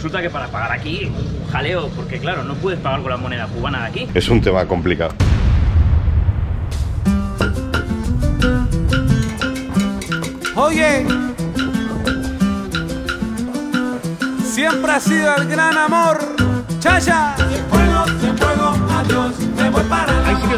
resulta que para pagar aquí, un jaleo, porque claro, no puedes pagar con la moneda cubana de aquí. Es un tema complicado. Oye, siempre ha sido el gran amor. Chaya. Fuego, fuego,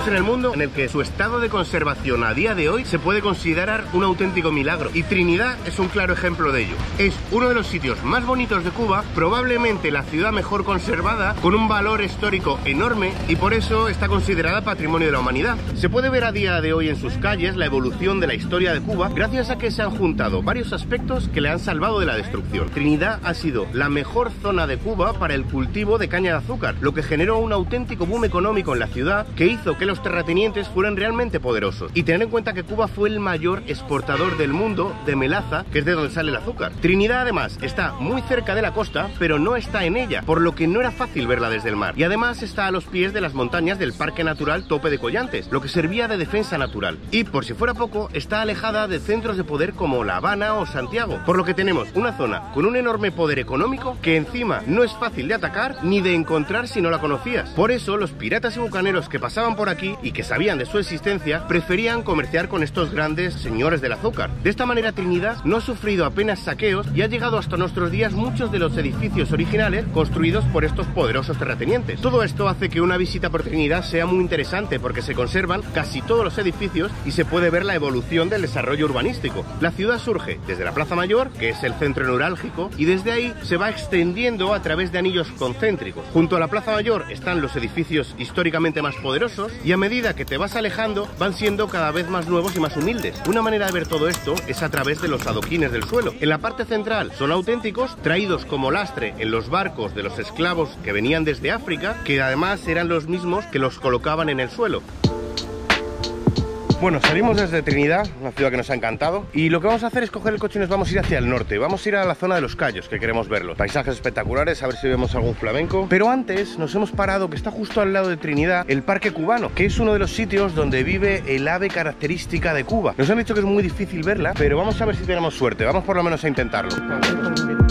sitios en el mundo en el que su estado de conservación a día de hoy se puede considerar un auténtico milagro y Trinidad es un claro ejemplo de ello. Es uno de los sitios más bonitos de Cuba, probablemente la ciudad mejor conservada, con un valor histórico enorme y por eso está considerada patrimonio de la humanidad. Se puede ver a día de hoy en sus calles la evolución de la historia de Cuba gracias a que se han juntado varios aspectos que le han salvado de la destrucción. Trinidad ha sido la mejor zona de Cuba para el cultivo de caña de azúcar, lo que generó un auténtico boom económico en la ciudad que hizo que los terratenientes fueran realmente poderosos. Y tener en cuenta que Cuba fue el mayor exportador del mundo de melaza, que es de donde sale el azúcar. Trinidad además está muy cerca de la costa, pero no está en ella, por lo que no era fácil verla desde el mar. Y además está a los pies de las montañas del Parque Natural Tope de Collantes, lo que servía de defensa natural. Y por si fuera poco, está alejada de centros de poder como La Habana o Santiago, por lo que tenemos una zona con un enorme poder económico que encima no es fácil de atacar ni de encontrar si no la conocías. Por eso los piratas y bucaneros que pasaban por aquí y que sabían de su existencia preferían comerciar con estos grandes señores del azúcar. De esta manera Trinidad no ha sufrido apenas saqueos y ha llegado hasta nuestros días muchos de los edificios originales construidos por estos poderosos terratenientes. Todo esto hace que una visita por Trinidad sea muy interesante porque se conservan casi todos los edificios y se puede ver la evolución del desarrollo urbanístico. La ciudad surge desde la Plaza Mayor, que es el centro neurálgico, y desde ahí se va extendiendo a través de anillos concéntricos. Junto a la Plaza Mayor están los edificios históricamente más poderosos y a medida que te vas alejando van siendo cada vez más nuevos y más humildes. Una manera de ver todo esto es a través de los adoquines del suelo. En la parte central son auténticos, traídos como lastre en los barcos de los esclavos que venían desde África, que además eran los mismos que los colocaban en el suelo. Bueno, salimos desde Trinidad, una ciudad que nos ha encantado, y lo que vamos a hacer es coger el coche y nos vamos a ir hacia el norte. Vamos a ir a la zona de los Cayos, que queremos verlo. Paisajes espectaculares, a ver si vemos algún flamenco. Pero antes nos hemos parado, que está justo al lado de Trinidad, el Parque Cubano, que es uno de los sitios donde vive el ave característica de Cuba. Nos han dicho que es muy difícil verla, pero vamos a ver si tenemos suerte. Vamos por lo menos a intentarlo.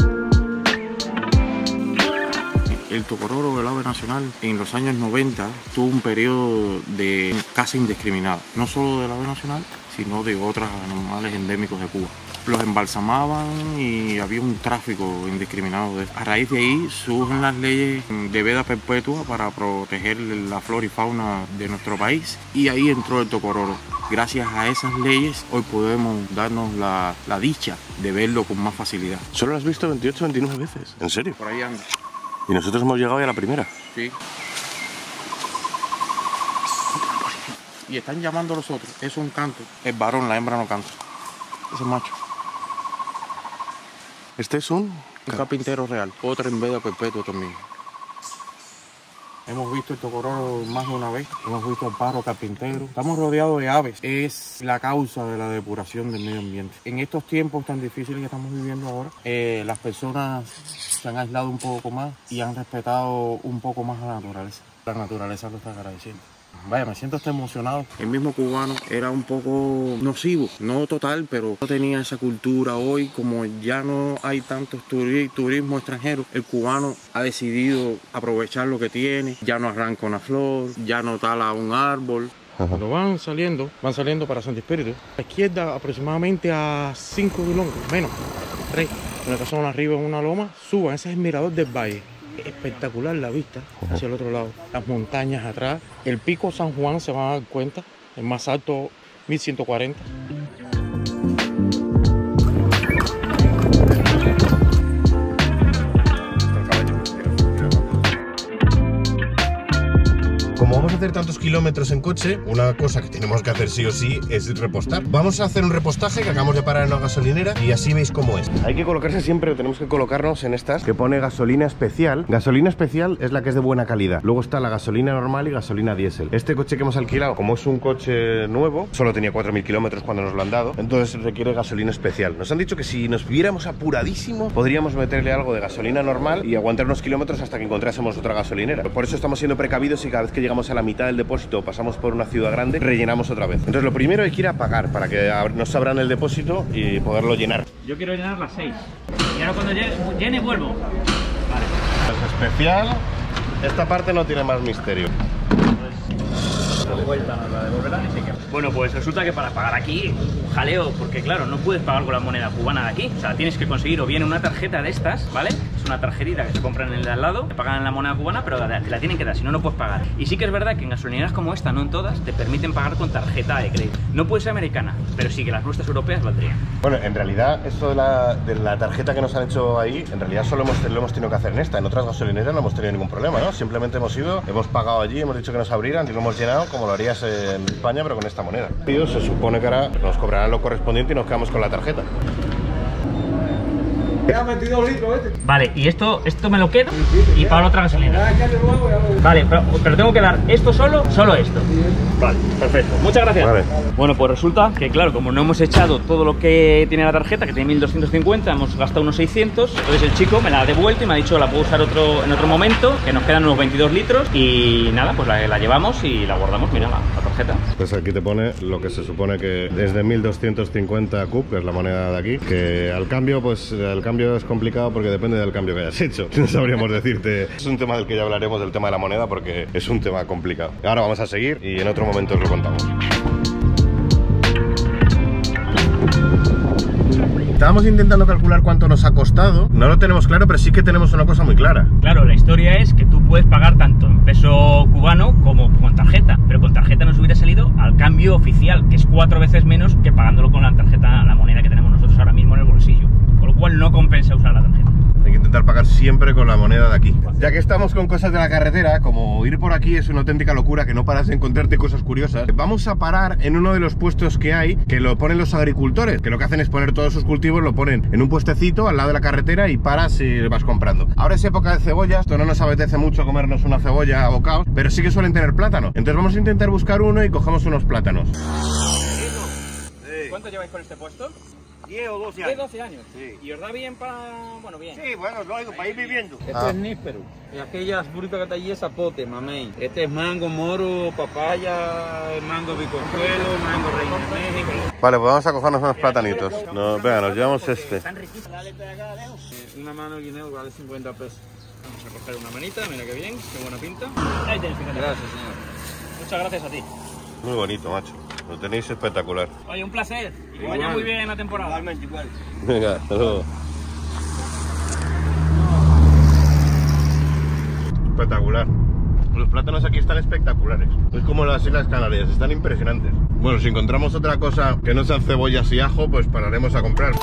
El tocororo del ave nacional en los años 90 tuvo un periodo de caza indiscriminada, no solo del ave nacional, sino de otros animales endémicos de Cuba. Los embalsamaban y había un tráfico indiscriminado de A raíz de ahí surgen las leyes de veda perpetua para proteger la flora y fauna de nuestro país y ahí entró el tocororo. Gracias a esas leyes hoy podemos darnos la, la dicha de verlo con más facilidad. Solo lo has visto 28 29 veces. ¿En serio? Por ahí anda. Y nosotros hemos llegado ya a la primera. Sí. Y están llamando a los otros. Es un canto. Es varón, la hembra no canta. Es macho. Este es un... Un carpintero real. Otro en veda perpetua también. Hemos visto el tocororo más de una vez. Hemos visto el pájaro carpintero. Estamos rodeados de aves. Es la causa de la depuración del medio ambiente. En estos tiempos tan difíciles que estamos viviendo ahora, eh, las personas se han aislado un poco más y han respetado un poco más a la naturaleza. La naturaleza lo está agradeciendo. Vaya, me siento hasta emocionado. El mismo cubano era un poco nocivo, no total, pero no tenía esa cultura. Hoy, como ya no hay tanto turi- turismo extranjero, el cubano ha decidido aprovechar lo que tiene. Ya no arranca una flor, ya no tala un árbol. Cuando van saliendo, van saliendo para Santo Espíritu. A la izquierda aproximadamente a 5 kilómetros, menos, 3. En esta zona arriba en una loma, suban, ese es el mirador del valle. Espectacular la vista hacia el otro lado. Las montañas atrás. El pico San Juan se van a dar cuenta, el más alto 1140. Hacer tantos kilómetros en coche, una cosa que tenemos que hacer sí o sí es repostar. Vamos a hacer un repostaje que acabamos de parar en una gasolinera y así veis cómo es. Hay que colocarse siempre, tenemos que colocarnos en estas que pone gasolina especial. Gasolina especial es la que es de buena calidad. Luego está la gasolina normal y gasolina diésel. Este coche que hemos alquilado, como es un coche nuevo, solo tenía 4.000 kilómetros cuando nos lo han dado, entonces requiere gasolina especial. Nos han dicho que si nos viéramos apuradísimos, podríamos meterle algo de gasolina normal y aguantar unos kilómetros hasta que encontrásemos otra gasolinera. Por eso estamos siendo precavidos y cada vez que llegamos a la mitad del depósito pasamos por una ciudad grande, rellenamos otra vez. Entonces lo primero hay que ir a pagar para que nos abran el depósito y poderlo llenar. Yo quiero llenar las 6. Y ahora cuando llene, llene vuelvo. Vale. especial. Esta parte no tiene más misterio. vuelta nos la devolverán y sí que... Bueno, pues resulta que para pagar aquí, jaleo, porque claro, no puedes pagar con la moneda cubana de aquí. O sea, tienes que conseguir o bien una tarjeta de estas, ¿vale? Una tarjetita que se compra en el de al lado, te pagan en la moneda cubana, pero te la tienen que dar, si no, no puedes pagar. Y sí que es verdad que en gasolineras como esta, no en todas, te permiten pagar con tarjeta de crédito. No puede ser americana, pero sí que las nuestras europeas valdrían. Bueno, en realidad, esto de la, de la tarjeta que nos han hecho ahí, en realidad solo hemos, lo hemos tenido que hacer en esta. En otras gasolineras no hemos tenido ningún problema, ¿no? Simplemente hemos ido, hemos pagado allí, hemos dicho que nos abrieran y lo hemos llenado como lo harías en España, pero con esta moneda. Y se supone que ahora nos cobrarán lo correspondiente y nos quedamos con la tarjeta. Ya 22 litros este. Vale, y esto, esto me lo quedo y pago otra gasolina. Vale, pero, pero tengo que dar esto solo, solo esto. Vale, perfecto. Muchas gracias. Vale. Bueno, pues resulta que, claro, como no hemos echado todo lo que tiene la tarjeta, que tiene 1250, hemos gastado unos 600. Entonces el chico me la ha devuelto y me ha dicho la puedo usar otro, en otro momento, que nos quedan unos 22 litros. Y nada, pues la, la llevamos y la guardamos. Mira la, la tarjeta. Pues aquí te pone lo que se supone que desde 1250 CUP, que es la moneda de aquí, que al cambio, pues al cambio es complicado porque depende del cambio que hayas hecho. No sabríamos decirte. Es un tema del que ya hablaremos del tema de la moneda porque es un tema complicado. Ahora vamos a seguir y en otro momento os lo contamos. Estábamos intentando calcular cuánto nos ha costado. No lo tenemos claro, pero sí que tenemos una cosa muy clara. Claro, la historia es que tú puedes pagar tanto en peso cubano como con tarjeta, pero con tarjeta nos hubiera salido al cambio oficial, que es cuatro veces menos que pagándolo con la tarjeta, la moneda que tenemos nosotros ahora mismo en el bolsillo. Con lo cual no compensa usar la tarjeta. Hay que intentar pagar siempre con la moneda de aquí. Ya que estamos con cosas de la carretera, como ir por aquí es una auténtica locura, que no paras de encontrarte cosas curiosas, vamos a parar en uno de los puestos que hay, que lo ponen los agricultores, que lo que hacen es poner todos sus cultivos, lo ponen en un puestecito al lado de la carretera y paras y vas comprando. Ahora es época de cebollas, esto no nos apetece mucho comernos una cebolla a bocados, pero sí que suelen tener plátano. Entonces vamos a intentar buscar uno y cogemos unos plátanos. ¿Cuánto lleváis con este puesto? 10 o 12 10, años. 12 años. ¿Y os da bien para...? Bueno, bien. Sí, bueno, lógico, para ir viviendo. Esto Ah. es níspero. Y aquellas frutas que está allí es zapote, mamey. Este es mango, moro, papaya, mango bicochuelo, mango reina de México. Vale, pues vamos a cogernos unos platanitos. No, venga, nos llevamos este. Eh, Una mano de guineo vale 50 pesos. Vamos a coger una manita, mira qué bien, qué buena pinta. Ahí tenéis, fíjate. Gracias, señor. Muchas gracias a ti. Muy bonito, macho. Lo tenéis espectacular. Oye, un placer. Que vaya muy bien la temporada. Igualmente, igual. Venga, hasta luego. Espectacular. Los plátanos aquí están espectaculares. Es como las Islas Canarias, están impresionantes. Bueno, si encontramos otra cosa que no sean cebollas y ajo, pues pararemos a comprar.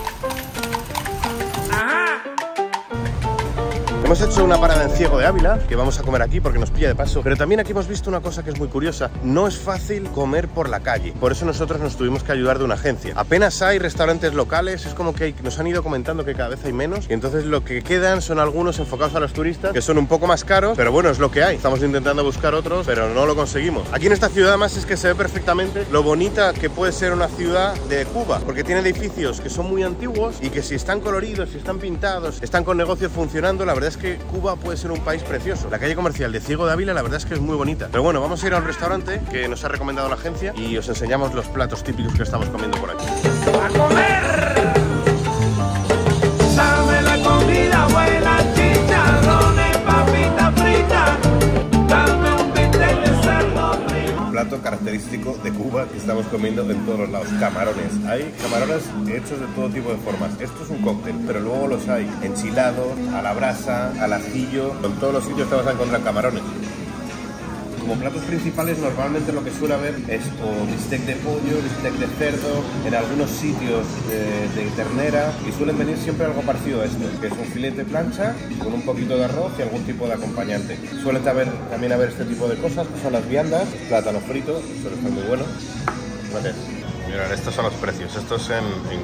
Hemos hecho una parada en Ciego de Ávila, que vamos a comer aquí porque nos pilla de paso. Pero también aquí hemos visto una cosa que es muy curiosa. No es fácil comer por la calle. Por eso nosotros nos tuvimos que ayudar de una agencia. Apenas hay restaurantes locales, es como que nos han ido comentando que cada vez hay menos. Y entonces lo que quedan son algunos enfocados a los turistas, que son un poco más caros, pero bueno, es lo que hay. Estamos intentando buscar otros, pero no lo conseguimos. Aquí en esta ciudad más es que se ve perfectamente lo bonita que puede ser una ciudad de Cuba, porque tiene edificios que son muy antiguos y que si están coloridos, si están pintados, están con negocios funcionando, la verdad es que Cuba puede ser un país precioso. La calle comercial de Ciego de Ávila la verdad es que es muy bonita. Pero bueno, vamos a ir a un restaurante que nos ha recomendado la agencia y os enseñamos los platos típicos que estamos comiendo por aquí. Dame de Cuba que estamos comiendo en todos los lados, camarones. Hay camarones hechos de todo tipo de formas. Esto es un cóctel, pero luego los hay enchilados, a la brasa, al ajillo. En todos los sitios te vas a encontrar camarones. Como platos principales normalmente lo que suele haber es o bistec de pollo, bistec de cerdo, en algunos sitios de, de ternera y suelen venir siempre algo parecido a esto, que es un filete plancha con un poquito de arroz y algún tipo de acompañante. Suelen haber, también haber este tipo de cosas, que son las viandas, plátano frito, suele estar muy bueno. Gracias. Mirad, estos son los precios, estos en, en.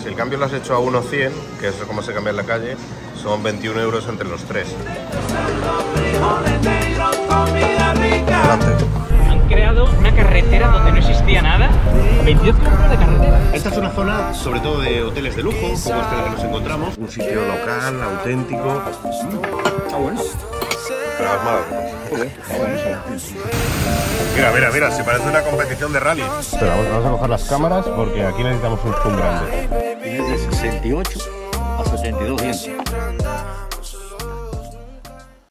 Si el cambio lo has hecho a 1,100, que es como se cambia en la calle, son 21 euros entre los tres. Han creado una carretera donde no existía nada. 22 kilómetros de carretera. Esta es una zona, sobre todo de hoteles de lujo, como este en el que nos encontramos. Un sitio local, auténtico. Está bueno. Pero es malo. Mira, mira, mira, se parece una competición de rally. Espera, vamos vamos a coger las cámaras porque aquí necesitamos un zoom grande. Tienes de 68 a 72 dientes.